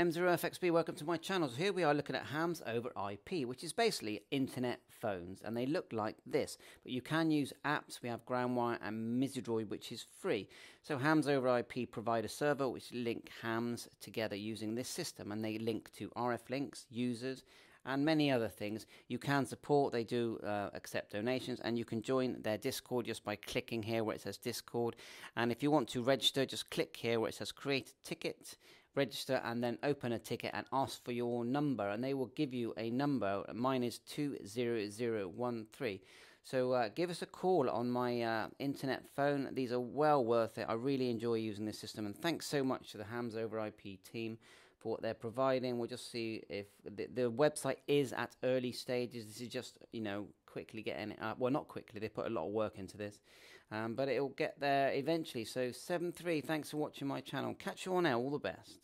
M0FXB, welcome to my channel. So here we are looking at hams over IP, which is basically internet phones, and they look like this. But you can use apps. We have Groundwire and MizuDroid, which is free. So hams over IP provide a server which link hams together using this system, and they link to RF links, users, and many other things. You can support, they do uh, accept donations, and you can join their Discord just by clicking here where it says Discord. And if you want to register, just click here where it says Create a Ticket, register, and then open a ticket and ask for your number, and they will give you a number. Mine is 20013. So uh, give us a call on my uh, internet phone. These are well worth it. I really enjoy using this system, and thanks so much to the Hams Over IP team for what they're providing. We'll just see if the, the website is at early stages. This is just, you know, quickly getting it up. Well, not quickly, they put a lot of work into this, um, but it'll get there eventually. So, 7 3, thanks for watching my channel. Catch you on air, all the best.